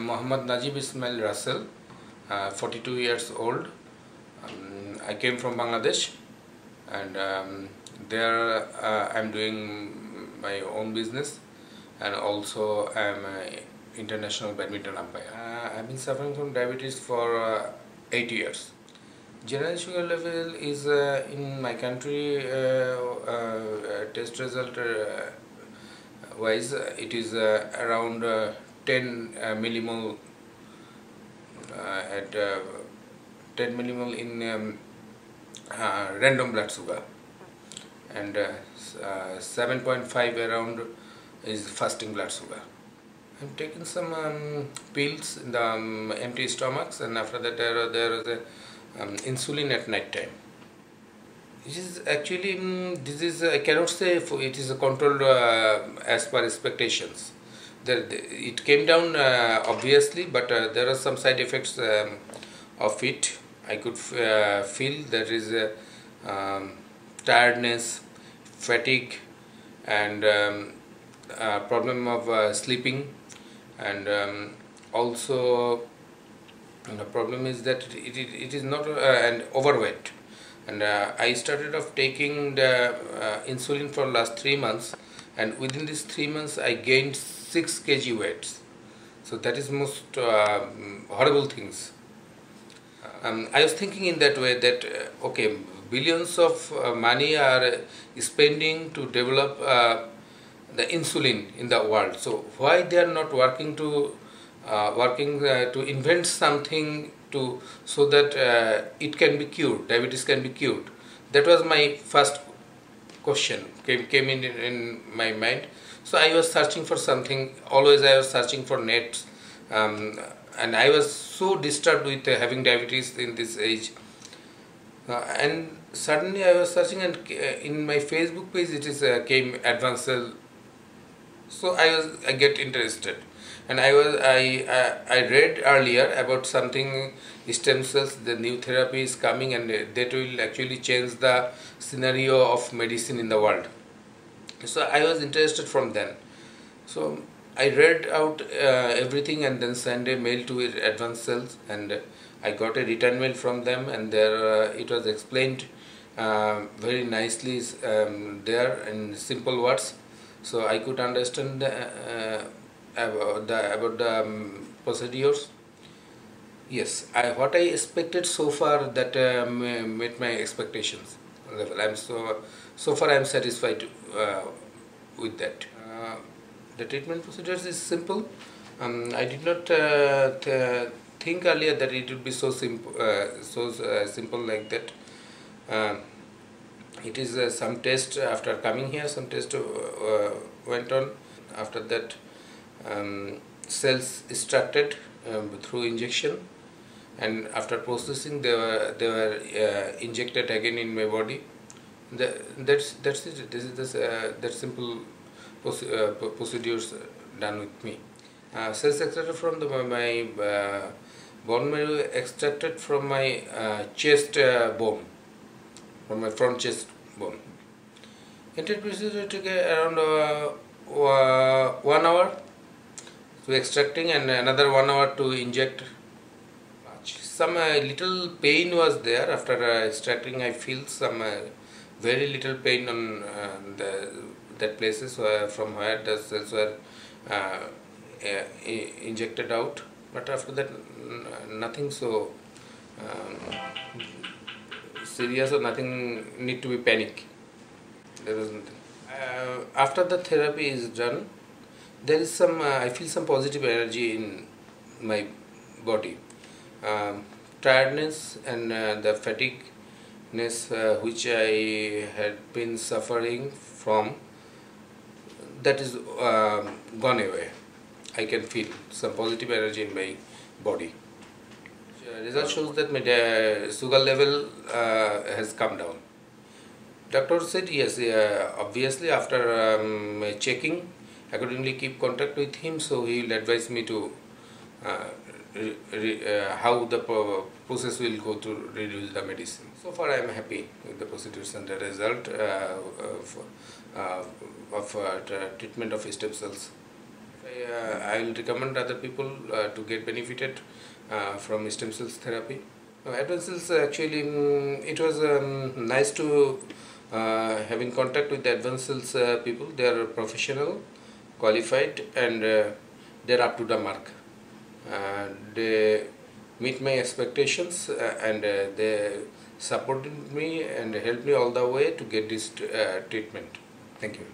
Muhammad Najib Ismail Russell, uh, 42 years old. Um, I came from Bangladesh and um, there uh, I'm doing my own business and also I'm an international badminton umpire. Uh, I've been suffering from diabetes for uh, 8 years. General sugar level is uh, in my country uh, test result wise it is around 10 millimole at 10 millimole in um, random blood sugar and 7.5 around is fasting blood sugar. I'm taking some um, pills in the um, empty stomachs and after that there, there is a um, insulin at night time. It is actually, um, this is, I cannot say if it is controlled uh, as per expectations. It came down uh, obviously, but uh, there are some side effects um, of it. I could uh, feel there is a um, tiredness, fatigue, and um, problem of uh, sleeping, and um, also the problem is that it, it, it is not uh, an overweight. And I started off taking the insulin for last three months. And within these three months I gained 6 kg weights so that is most uh, horrible things um, I was thinking in that way that uh, okay billions of uh, money are spending to develop the insulin in the world so why they are not working to uh, working uh, to invent something to so that uh, it can be cured, diabetes can be cured. That was my first question came came in in my mind. So I was searching for something. Always I was searching for nets, um, and I was so disturbed with uh, having diabetes in this age. Uh, and suddenly I was searching, and uh, in my Facebook page it is came Advancells. So I was I get interested and I was I, I, I read earlier about something stem cells the new therapy is coming and that will actually change the scenario of medicine in the world so I was interested from then. So I read out uh, everything and then sent a mail to Advancells and I got a return mail from them and there uh, it was explained uh, very nicely um, there in simple words. So I could understand uh, about the about the um, procedures. Yes I, what I expected so far that uh, met my expectations level. I'm so so far I'm satisfied uh, with that. Uh, the treatment procedures is simple. Um, I did not uh, th think earlier that it would be so simple uh, so uh, simple like that. It is some test after coming here some test went on. After that um, cells extracted um, through injection and after processing they were they were uh, injected again in my body. The, that's that's it. This is this, uh, that simple uh, procedures done with me. Uh, cells extracted from the, my uh, bone marrow extracted from my uh, chest bone. From my front chest bone. Procedure took around one hour to extracting and another one hour to inject some uh, little pain was there after uh, i feel some uh, very little pain on uh, the that places where, from where the cells were uh, injected out. But after that nothing so um, serious or nothing need to be panic. There was nothing. Uh, after the therapy is done there is some uh, I feel some positive energy in my body um, tiredness and uh, the fatigueness uh, which I had been suffering from that is um, gone away. I can feel some positive energy in my body. Uh, result shows that my sugar level uh, has come down. Doctor said yes obviously after um, checking accordingly keep contact with him so he will advise me to uh, uh, how the process will go to reduce the medicine. So far I am happy with the and the result uh, of, uh, of uh, treatment of stem cells. I uh, I will recommend other people to get benefited from stem cells therapy. Advancells actually um, it was um, nice to uh, have in contact with the Advancells uh, people. They are professional, qualified, and uh, they're up to the mark. Uh, they meet my expectations uh, and uh, they supported me and helped me all the way to get this uh, treatment. Thank you.